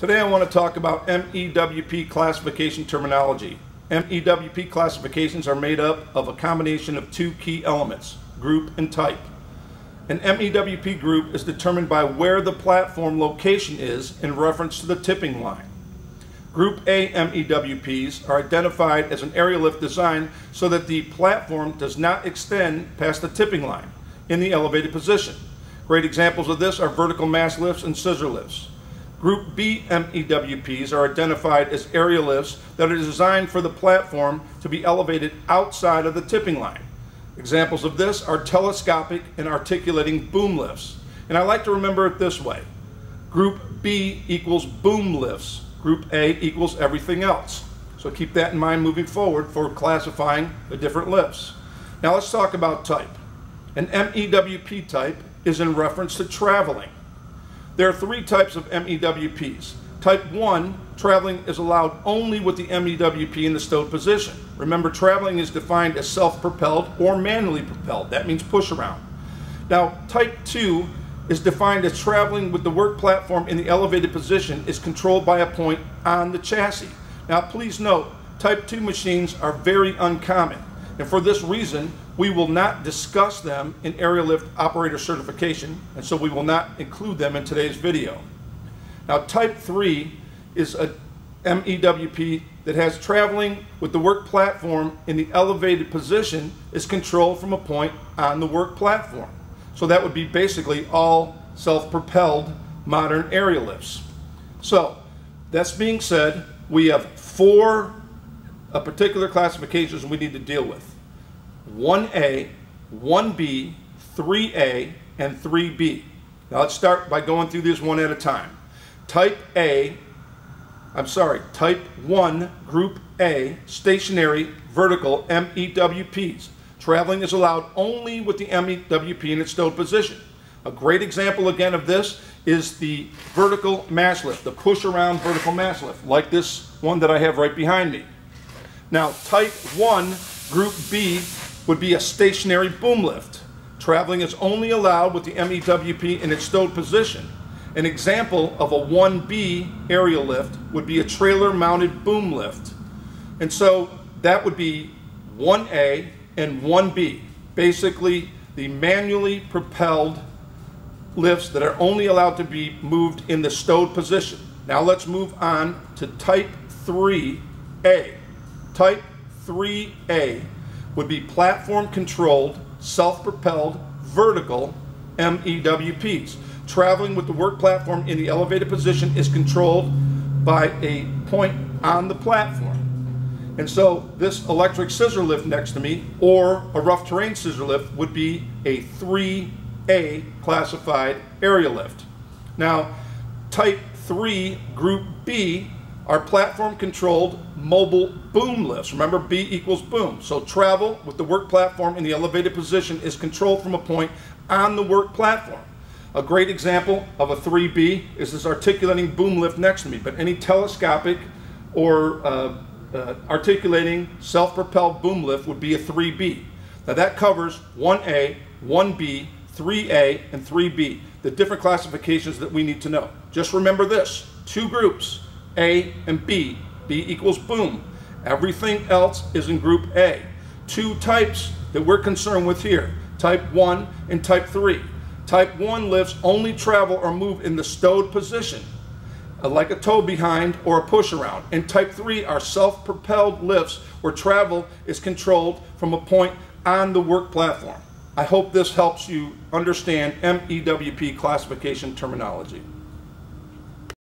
Today I want to talk about MEWP classification terminology. MEWP classifications are made up of a combination of two key elements, group and type. An MEWP group is determined by where the platform location is in reference to the tipping line. Group A MEWPs are identified as an aerial lift design so that the platform does not extend past the tipping line in the elevated position. Great examples of this are vertical mast lifts and scissor lifts. Group B MEWPs are identified as aerial lifts that are designed for the platform to be elevated outside of the tipping line. Examples of this are telescopic and articulating boom lifts. And I like to remember it this way. Group B equals boom lifts. Group A equals everything else. So keep that in mind moving forward for classifying the different lifts. Now let's talk about type. An MEWP type is in reference to traveling. There are three types of MEWPs. Type 1, traveling is allowed only with the MEWP in the stowed position. Remember, traveling is defined as self-propelled or manually propelled. That means push around. Now, Type 2 is defined as traveling with the work platform in the elevated position is controlled by a point on the chassis. Now, please note, Type 2 machines are very uncommon. And for this reason, we will not discuss them in aerial lift operator certification, and so we will not include them in today's video. Now, type 3 is a MEWP that has traveling with the work platform in the elevated position is controlled from a point on the work platform. So that would be basically all self-propelled modern aerial lifts. So, that's being said, we have four uh, particular classifications we need to deal with. 1A, 1B, 3A, and 3B. Now let's start by going through these one at a time. Type A, I'm sorry, Type 1, Group A, stationary vertical MEWPs. Traveling is allowed only with the MEWP in its stowed position. A great example again of this is the vertical mast lift, the push around vertical mast lift, like this one that I have right behind me. Now, type 1, group B, would be a stationary boom lift. Traveling is only allowed with the MEWP in its stowed position. An example of a 1B aerial lift would be a trailer mounted boom lift. And so that would be 1A and 1B, basically the manually propelled lifts that are only allowed to be moved in the stowed position. Now let's move on to type 3A. Type 3A would be platform controlled, self-propelled, vertical MEWPs. Traveling with the work platform in the elevated position is controlled by a point on the platform. And so this electric scissor lift next to me or a rough terrain scissor lift would be a 3A classified aerial lift. Now, type 3 group B are platform controlled mobile boom lifts. Remember, B equals boom. So travel with the work platform in the elevated position is controlled from a point on the work platform. A great example of a 3B is this articulating boom lift next to me, but any telescopic or uh, uh, articulating self-propelled boom lift would be a 3B. Now that covers 1A, 1B, 3A, and 3B, the different classifications that we need to know. Just remember this, two groups, a and B. B equals boom. Everything else is in group A. Two types that we're concerned with here, type 1 and type 3. Type 1 lifts only travel or move in the stowed position, uh, like a tow behind or a push around. And type 3 are self-propelled lifts where travel is controlled from a point on the work platform. I hope this helps you understand MEWP classification terminology.